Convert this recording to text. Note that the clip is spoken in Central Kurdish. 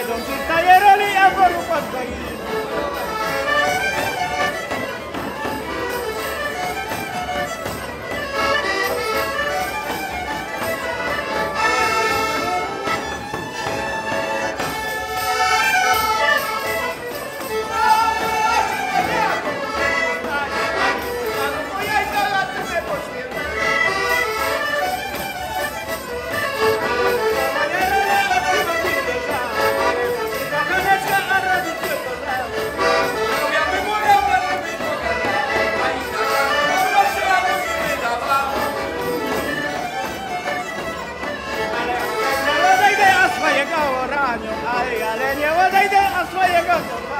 I don't do not you? ئەسوانیەوە دەیدە ئەسوە یەکەوتەوە.